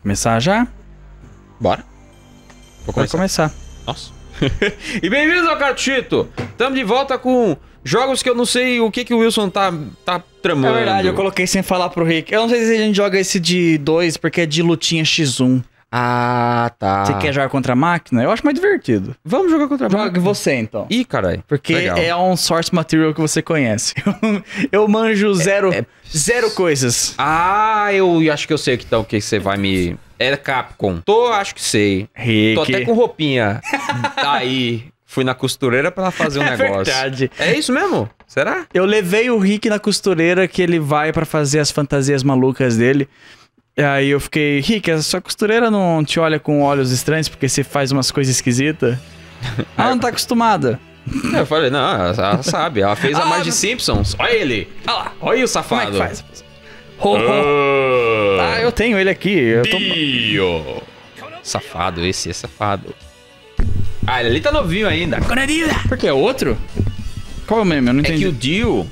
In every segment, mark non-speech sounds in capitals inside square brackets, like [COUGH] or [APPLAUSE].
Começar já? Bora. Vou começar. começar. Nossa. [LAUGHS] e bem-vindos ao Cartuchito. Estamos de volta com jogos que eu não sei o que, que o Wilson tá, tá É tramando. verdade, eu coloquei sem falar pro Rick. Eu não sei se a gente joga esse de 2 porque é de lutinha X1. Ah, tá. Você quer jogar contra a máquina? Eu acho mais divertido. Vamos jogar contra a Joga máquina. você então. Ih, caralho. Porque Legal. é um source material que você conhece. [LAUGHS] eu manjo zero, é- zero coisas. Ah, eu acho que eu sei o que, tá, o que você vai me... É Capcom. Tô, acho que sei. Rick. Tô até com roupinha. [LAUGHS] Aí, fui na costureira pra ela fazer um É negócio. verdade. É isso mesmo? Será? Eu levei o Rick na costureira que ele vai pra fazer as fantasias malucas dele. E aí eu fiquei, Rick, a sua costureira não te olha com olhos estranhos porque você faz umas coisas esquisitas? [LAUGHS] ah, não tá acostumada. Eu falei, não, ela, ela sabe. Ela fez a [LAUGHS] Ah, Marge Simpsons. Olha ele. Olha lá. Olha o Como safado. é que faz? Ho, ho. Ah, eu tenho ele aqui. Eu tô... Dio. Safado, esse é safado. Ah, ele ali tá novinho ainda. Porque é outro? Qual é o meme? Eu não É entendi. que o Dio,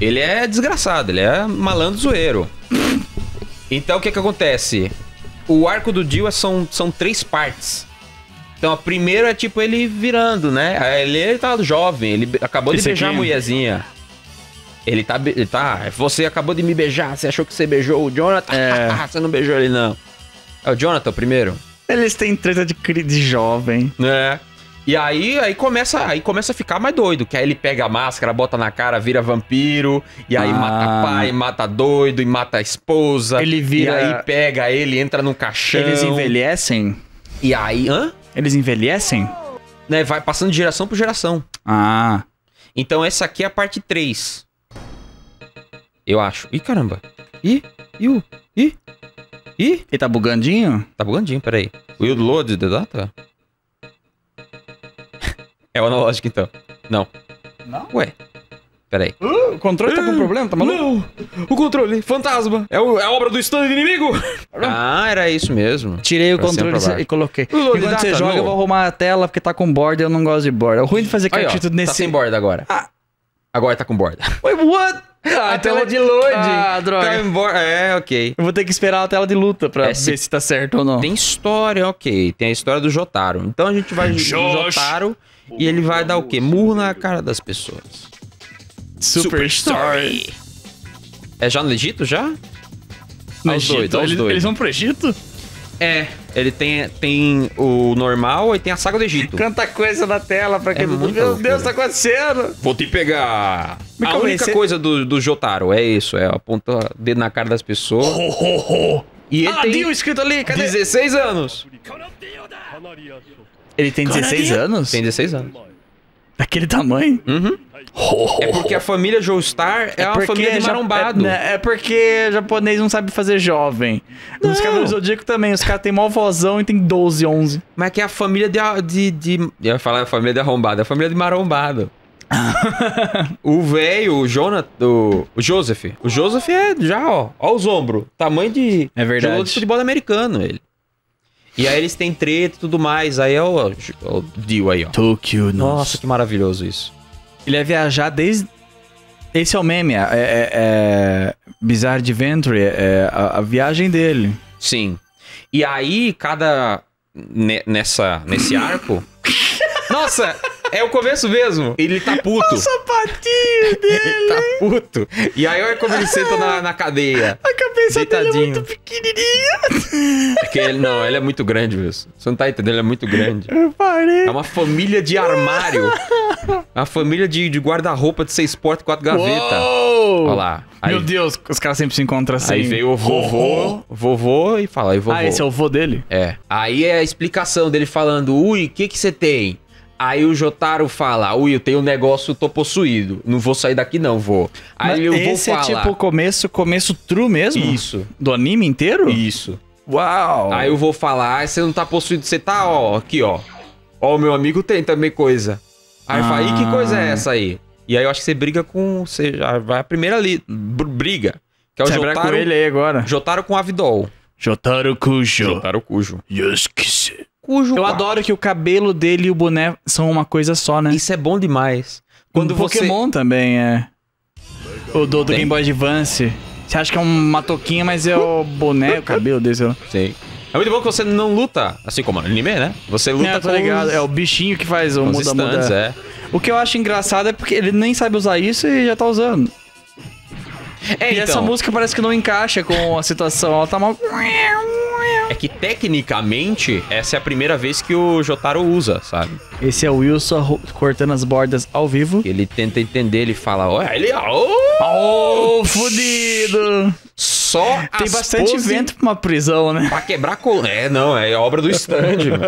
ele é desgraçado, ele é malandro zoeiro. Então o que que acontece? O arco do Dio é- são, são três partes. Então a primeira é tipo ele virando, né? Ele, ele tá jovem, ele acabou Esse de beijar aqui? a mulherzinha. Ele tá, ele tá. Você acabou de me beijar, você achou que você beijou o Jonathan? É. [LAUGHS] você não beijou ele, não. É o Jonathan primeiro? Eles têm treta de, de jovem. né? E aí, aí começa, aí começa a ficar mais doido, que aí ele pega a máscara, bota na cara, vira vampiro, e aí Ah. mata pai, mata doido, e mata a esposa. Ele vira- E aí pega ele, entra no caixão. Eles envelhecem? E aí, hã? Eles envelhecem? Né, vai passando de geração por geração. Ah. Então essa aqui é a parte 3. Eu acho. Ih, caramba. Ih, o- ih, ih. Ele tá bugandinho? Tá bugandinho, peraí. Will load the data? É o analógico, então. Não. Não. Ué. Peraí. o controle tá com problema? Tá maluco? Não! O controle, fantasma! É, o- é a obra do stand inimigo! Ah, era isso mesmo. Tirei o controle e coloquei. E quando data, você joga, no. eu vou arrumar a tela porque tá com borda e eu não gosto de borda. O ruim de fazer cartucho tá nesse. sem borda agora. Ah. Agora tá com borda. Wait, what? A tela tela de load. Ah, droga. Tá em borda. É, ok. Eu vou ter que esperar a tela de luta pra É, ver se- se tá certo ou não. Tem história, ok. Tem a história do Jotaro. Então a gente vai no Josh. Jotaro e ele vai dar o quê? Murro na cara das pessoas. Super, Story. É já no Egito, já? No Aos Egito. doidos, aos eles, eles vão pro Egito? É. Ele tem, tem o normal e tem a saga do Egito. Canta coisa na tela pra que. É Meu loucura. Deus, tá acontecendo? Vou te pegar. Me a única coisa do, do Jotaro é isso, é apontar o dedo na cara das pessoas. Ho, ho, ho. E ele ah, tem Dio escrito ali, cadê? 16 anos. Ele tem 16 anos? Tem 16 anos. Daquele tamanho? Uhum. É porque a família Joestar é, uma porque família de marombado. É, né, é porque japonês não sabe fazer jovem. Não. Cavaleiros do Zodíaco também, os caras têm mó vozão e tem 12, 11. Mas que é a família de, de, de. Eu ia falar a família de arrombado, é a família de marombado. [LAUGHS] o velho, o Jonathan, o, o Joseph. O Joseph é já, ó, ó os ombros. Tamanho de. É verdade. Jogador de futebol americano, ele. E aí eles têm treta e tudo mais. Aí é o, o Dio aí, ó. Tokyo, Nossa, que maravilhoso isso. Ele ia viajar desde. Esse é o meme, é, é, é Bizarre Adventure, é a, a viagem dele. Sim. E aí, cada. ne- nessa, nesse arco. [LAUGHS] Nossa, é o começo mesmo. Ele tá puto. sapatinho [LAUGHS] Ele tá puto. E aí, olha como ele senta na, na cadeia. A cabeça dele é Deitadinho. muito pequenininha. Porque ele não, ele é muito grande, Wilson. Você não tá entendendo, ele é muito grande. Eu parei. É uma família de armário. É uma família de, de guarda-roupa de seis portas e quatro gavetas. Olha lá. Aí, Meu Deus, os caras sempre se encontram assim. aí veio o vovô, vovô e fala, aí vovô. Ah, esse é o vô dele? É. Aí é a explicação dele falando, Ui, o que que você tem? Aí o Jotaro fala, Ui, eu tenho um negócio, tô possuído. Não vou sair daqui não, vou. Aí eu vou esse é falar. tipo o começo, começo true mesmo? Isso, Do anime inteiro? isso. Uau! Aí eu vou falar, ah, você não tá possuído, você tá, ó, aqui, ó. Ó, o meu amigo tem também coisa. Aí fala, e que coisa é Ah. essa aí? E aí eu acho que você briga com. Você já vai a primeira ali. br- Briga. Que é o Você Jotaro. com ele aí agora. Jotaro com Avidol. Jotaro Kujo. Jotaro Cujo. Yoshikise. Cujo Eu adoro que o cabelo dele e o boné são uma coisa só, né? Isso é bom demais. Quando o você Pokémon também é. O do, do? Game Boy Advance. Você acha que é uma toquinha, mas é o boné, o cabelo desse. ó. Sei. É muito bom que você não luta, assim como no anime, né? Você luta É, tô com ligado. os, É o bichinho que faz o muda stands, muda. é. O que eu acho engraçado é porque ele nem sabe usar isso e já tá usando. É, E essa então, música parece que não encaixa com a situação. Ela tá mal. Tecnicamente essa é a primeira vez que o Jotaro usa, sabe? Esse é o Wilson cortando as bordas ao vivo. Ele tenta entender, ele fala, olha, ele Oh, fudido! só Tem as bastante pose vento pra uma prisão, né? pra quebrar col... É, não, é obra do stand, mano.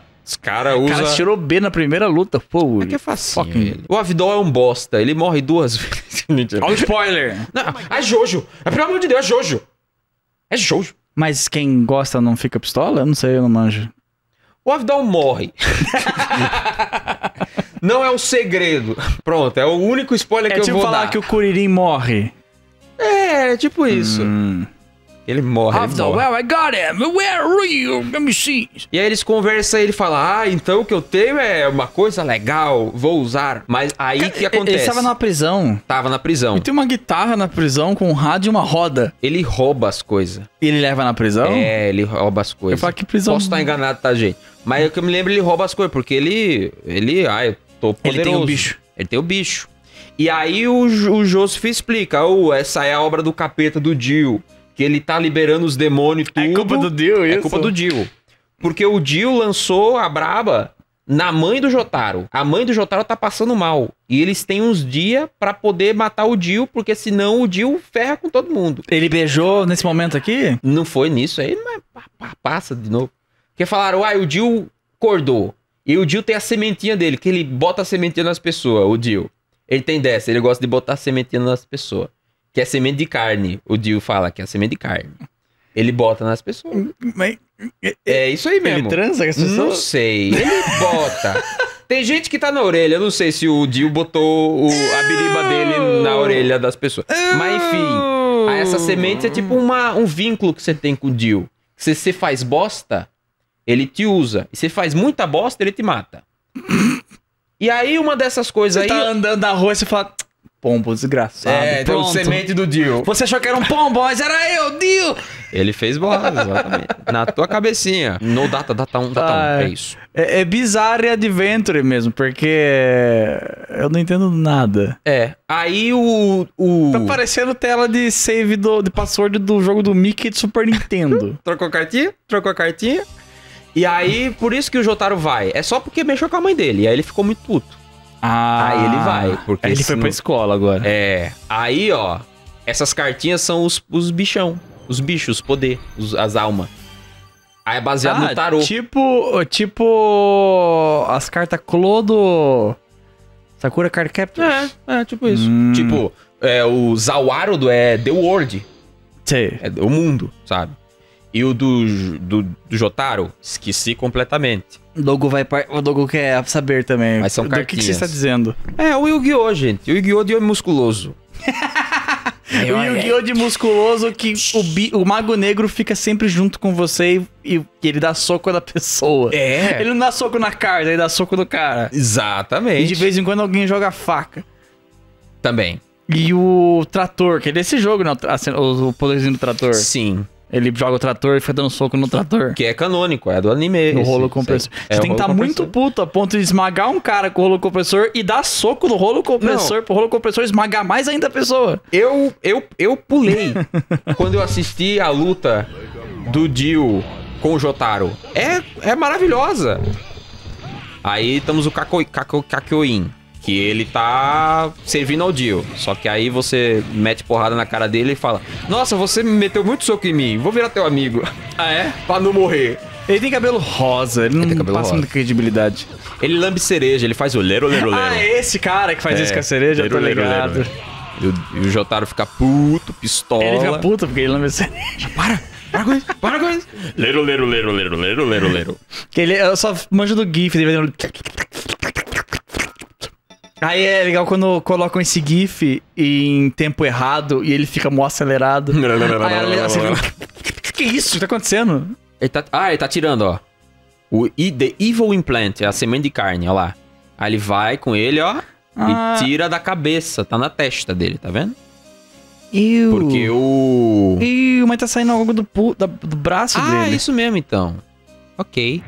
[LAUGHS] Os caras O usam... cara tirou B na primeira luta, pô. É que é facinho. Fucking-. O Avidol é um bosta, ele morre duas [LAUGHS] vezes. Olha o spoiler! Não, é Jojo. É, pelo amor de Deus, é Jojo. É Jojo. Mas quem gosta não fica pistola? Eu não sei, eu não manjo. O Avidol morre. [LAUGHS] não é um segredo. Pronto, é o único spoiler É que eu tipo vou falar dar. que o Kuririn morre. É, tipo isso. Hum. Ele morre, ele morre. well, I got him. Where are you? Let me see. E aí eles conversam e ele fala, ah, então o que eu tenho é uma coisa legal, vou usar. Mas aí que acontece? Ele estava na prisão. Tava na prisão. E tem uma guitarra na prisão com um rádio e uma roda. Ele rouba as coisas. E ele leva na prisão? É, ele rouba as coisas. Eu falo que prisão- Posso estar enganado, tá, gente? Mas o que eu me lembro, ele rouba as coisas, porque ele. Ele. Ah, eu tô Ele poderoso. tem o bicho. Ele tem o bicho. E aí o, o Joseph explica: oh, essa é a obra do capeta do Dio. Que ele tá liberando os demônios tudo. É culpa do Dio, É isso? culpa do Dio. Porque o Dio lançou a braba na mãe do Jotaro. A mãe do Jotaro tá passando mal. E eles têm uns dias pra poder matar o Dio, porque senão o Dio ferra com todo mundo. Ele beijou nesse momento aqui? Não foi nisso aí, mas pa- pa- passa de novo. Porque falaram, ah, o Dio acordou. E o Dio tem a sementinha dele, que ele bota a sementinha nas pessoas, o Dio. Ele tem dessa, ele gosta de botar a sementinha nas pessoas. Que é semente de carne. O Dio fala que é semente de carne. Ele bota nas pessoas. Mas É isso aí ele mesmo. transa com as Não pessoas? sei. Ele bota. [LAUGHS] Tem gente que tá na orelha. Eu não sei se o Dio botou o- a biriba dele na orelha das pessoas. Mas enfim. Aí essa semente é tipo uma, um vínculo que você tem com o Dio. Se você faz bosta, ele te usa. E se você faz muita bosta, ele te mata. [LAUGHS] E aí uma dessas coisas Você aí. tá andando na rua e você fala... Pombo, desgraçado. é, deu pronto. semente do Dio. Você achou que era um pombo, mas era eu, Dio! Ele fez bosta, exatamente. na tua cabecinha. No data, data 1, data 1. Ai. É isso. É, é bizarro e adventure mesmo, porque eu não entendo nada. É. Aí o. o... Tá parecendo tela de save do, de password do jogo do Mickey de Super Nintendo. [LAUGHS] Trocou a cartinha, trocou a cartinha. E aí, por isso que o Jotaro vai. É só porque mexeu com a mãe dele. E aí ele ficou muito puto. Ah, Aí ele vai, porque Aí ele foi pra escola agora. É. Aí, ó. Essas cartinhas são os, os bichão. Os bichos, os poder, os- as almas. Aí é baseado no tarô. Tipo, tipo as cartas Clo do Sakura Card Captors. É, é, tipo isso. Hum. Tipo, é, o Zawarudo é The World. Sei. É o mundo, sabe? E o do, do, do Jotaro, esqueci completamente. O Dogo vai par... O Dogo quer saber também. Mas são Do que, que você cartinhas. está dizendo? É, o Yu-Gi-Oh, gente. O Yu-Gi-Oh de homem musculoso. [LAUGHS] o Yu-Gi-Oh! de musculoso que o, bi- o Mago Negro fica sempre junto com você e, e ele dá soco na pessoa. É. Ele não dá soco na carta, ele dá soco no cara. E Exatamente. de vez em quando alguém joga faca. Também. E o trator, que é desse jogo, né? Assim, o, o poderzinho do trator. Sim. Ele joga o trator e fica dando soco no trator. Que é canônico, é do anime. No esse, rolo compressor. aí. Você É tem que estar rolo muito puto a ponto de esmagar um cara com o rolo compressor e dar soco no rolo compressor pro rolo compressor esmagar mais ainda a pessoa. Eu, eu, eu pulei [LAUGHS] quando eu assisti a luta do Dio com o Jotaro. É, é maravilhosa. Aí temos o Kako, Kako, Kakyoin, que ele tá servindo ao Dio. Só que aí você mete porrada na cara dele e fala: Nossa, você me meteu muito soco em mim, vou virar teu amigo. [LAUGHS] Ah, é? pra não morrer. Ele tem cabelo rosa, ele não tem cabelo passa rosa. muita credibilidade. Ele lambe cereja, ele faz o lero, lero, lero. Ah, é esse cara que faz isso com a cereja, eu tô lero, lero, ligado. lero. E o, e o Jotaro fica puto, pistola. Ele fica puto porque ele lambe cereja. Para! Para com isso! Para com isso! Lero, lero, lero, lero, lero, lero, lero. Que ele, eu só manjo do GIF dele fazendo. Aí é legal quando colocam esse GIF em tempo errado e ele fica mó acelerado. [LAUGHS] Aí assim, [LAUGHS] que isso? O que tá acontecendo? Ele tá... Ah, ele tá tirando, ó. O e- The Evil Implant, é a semente de carne, ó lá. Aí ele vai com ele, ó, Ah. e tira da cabeça, tá na testa dele, tá vendo? Iu. Porque o... Iu, mas tá saindo algo do, pu- da- do braço Ah, dele. isso mesmo, então. Ok.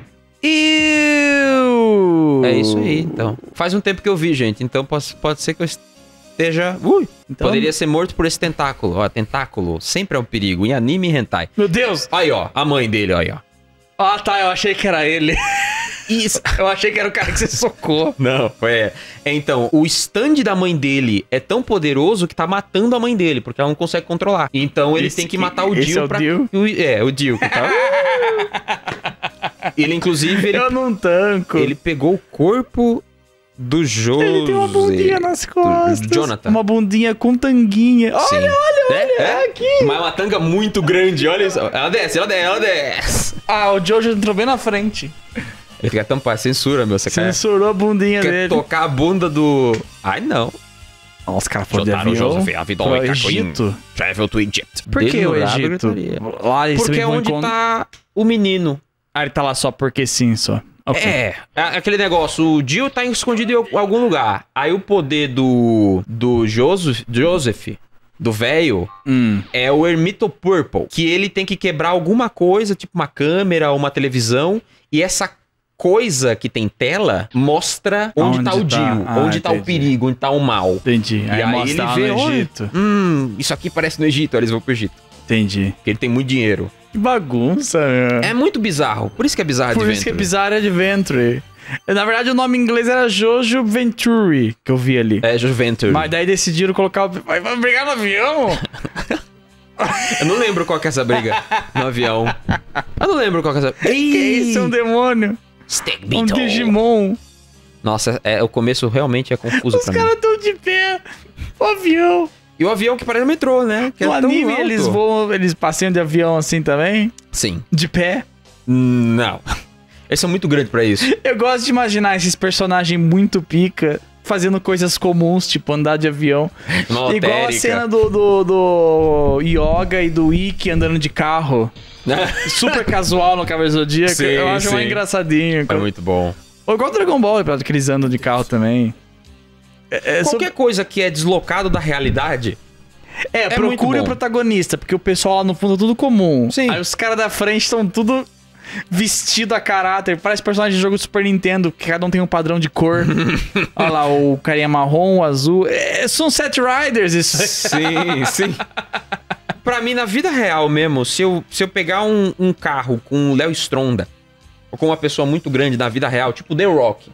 Iu. É isso aí, então. Faz um tempo que eu vi, gente, então pode, pode ser que eu esteja... Ui! Então- Poderia ser morto por esse tentáculo. Ó, tentáculo sempre é um perigo, em anime e hentai. Meu Deus! Aí, ó, a mãe dele, aí, ó. Ah, tá, eu achei que era ele. Isso. [LAUGHS] Eu achei que era o cara que você socou. Não, é. é. Então, o stand da mãe dele é tão poderoso que tá matando a mãe dele, porque ela não consegue controlar. Então ele Esse tem que matar o Dio é o pra. Dio? O- é, o Dio que tá. [LAUGHS] ele, inclusive, ele, Eu não tanco. ele pegou o corpo do José. Ele tem uma bundinha nas costas. Do Jonathan. Uma bundinha com tanguinha. Olha, Sim. olha, olha. É, é. aqui. Mas uma tanga muito grande, olha isso. Ela desce, ela desce, ela desce. Ah, o Jojo entrou bem na frente. Ele quer tampar, censura, meu. Você quer, Censurou a bundinha quer dele. tocar a bunda do. Ai, não. Ó, Os caras foram de avião Joseph, Avidon pro Kakuin. Egito. Travel to Egypt. Por que o Egito? gritaria. Lá eles Porque é onde encont- tá o menino. Ah, ele tá lá só porque sim, só. Ok. É, é aquele negócio, o Jill tá escondido em algum lugar. Aí o poder do do Joseph, Joseph do velho, Hum. é o Ermito Purple, que ele tem que quebrar alguma coisa, tipo uma câmera ou uma televisão, e essa coisa que tem tela mostra onde, Onde tá o tá? Jill, Ah, onde tá o entendi. perigo, onde tá o mal. Entendi. E Aí, aí ele vê, no Egito. Hum, isso aqui parece no Egito, aí eles vão pro Egito. Entendi. Porque ele tem muito dinheiro. Que bagunça, meu. É muito bizarro, por isso que é bizarro Por de isso que é Bizarre Adventure. Na verdade, o nome em inglês era Jojo Venturi, que eu vi ali. É, Juventus. Mas daí decidiram colocar o... Vai, brigar no avião? [LAUGHS] Eu não lembro qual que é essa briga no avião. Eu não lembro qual que é essa... que isso? É um demônio. Steak Um Beetle. Digimon. Nossa, é, o começo realmente é confuso Os pra mim. caras estão de pé. O avião. E o avião que parece um metrô, né? Que no é tão anime, alto. eles voam... Eles passeiam de avião assim também? Sim. De pé? Não. Eles são muito grandes pra isso. [LAUGHS] Eu gosto de imaginar esses personagens muito pica fazendo coisas comuns, tipo andar de avião. Uma Igual a cena do, do, do Yoga e do Ikki andando de carro. [LAUGHS] Super casual no Cavaleiro do Zodíaco. Sim, eu acho mais sim. engraçadinho. É muito bom. Ou igual o Dragon Ball, que eles andam de carro também. É, é, Qualquer sobre- coisa que é deslocado da realidade. é, é procure o protagonista, porque o pessoal lá no fundo é tudo comum. Sim. Aí os caras da frente estão tudo vestido a caráter. Parece personagem de jogo do Super Nintendo, que cada um tem um padrão de cor. [LAUGHS] Olha lá, o carinha marrom, o azul. É, são Set Riders isso. [LAUGHS] Sim, sim. Pra mim, na vida real mesmo, se eu, se eu pegar um, um carro com o Léo Stronda, ou com uma pessoa muito grande na vida real, tipo The Rock.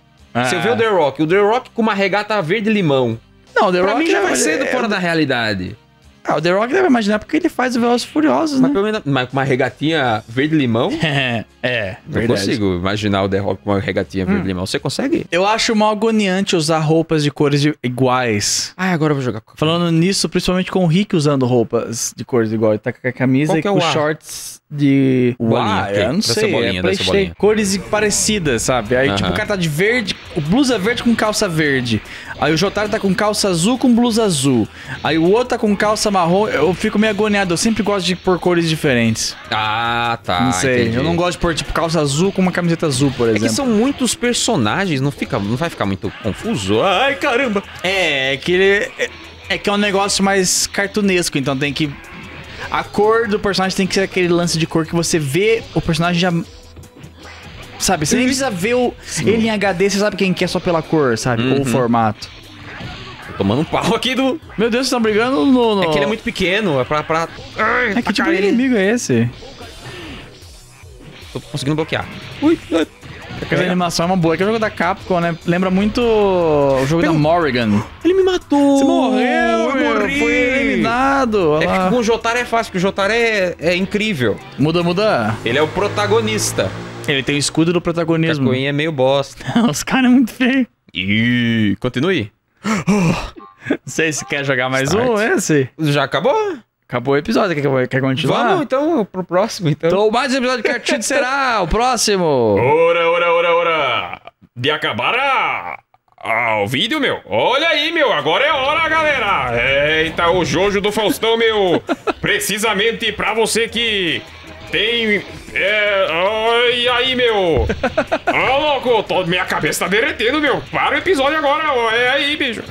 Se eu ver o The Rock, o The Rock com uma regata verde-limão, Não, o The pra Rock mim já é- vai ser do é- fora da realidade. Ah, o The Rock deve imaginar porque ele faz o Velozes e Furiosos, Mas né? pelo menos mas com uma regatinha verde-limão, [LAUGHS] É, é, não consigo imaginar o The Rock com uma regatinha verde-limão. Você consegue? Eu acho mal agoniante usar roupas de cores iguais. Ah, agora eu vou jogar com Falando nisso, principalmente com o Rick usando roupas de cores iguais. Tá com a camisa Qual e é com o A? shorts de... Bolinha, Ah, eu não sei, bolinha, é Playstation. bolinha. Cores parecidas, sabe? Aí, tipo, Aham. o cara tá de verde, o blusa verde com calça verde. Aí o Jotaro tá com calça azul com blusa azul. Aí o outro tá com calça marrom. Eu fico meio agoniado. Eu sempre gosto de pôr cores diferentes. Ah, tá. não sei. entendi. Eu não gosto de pôr, tipo, calça azul com uma camiseta azul, por É exemplo. que são muitos personagens, não, fica, não vai ficar muito confuso? Ai, caramba! É, é que ele. É, é que é um negócio mais cartunesco, então tem que. A cor do personagem tem que ser aquele lance de cor que você vê o personagem já. Sabe, você nem precisa ver o, ele em HD, você sabe quem quer só pela cor, sabe? Ou o formato. Tô tomando um pau aqui do. Meu Deus, vocês estão brigando no. no... É que ele é muito pequeno, é pra. pra... Ai, É que tipo de inimigo é esse? Tô conseguindo bloquear. Ui, a animação é uma boa. É que é o jogo da Capcom, né? Lembra muito o jogo Pelo- da Morrigan. Ele me matou! Você morreu, eu meu. morri! Foi eliminado. É que com o Jotaro é fácil, porque o Jotaro é, é incrível. Muda, muda. Ele é o protagonista. Ele tem o escudo do protagonismo. Cacoinha é meio bosta. [LAUGHS] Os caras é muito feio. Ih, continue. [GASPS] Não sei se quer jogar mais Start. um, esse. Já acabou? Acabou o episódio, quer, quer continuar? Vamos então pro próximo, então. Então, mais um episódio de Cartucho será o próximo. Ora, ora, ora, ora! De acabar a... ah, o vídeo, meu. Olha aí, meu. Agora é hora, galera. Eita, o Jojo do Faustão, meu. [LAUGHS] Precisamente pra você que tem É. E aí, meu? [LAUGHS] Ô, louco, tô- minha cabeça tá derretendo, meu. Para o episódio agora. É aí, bicho.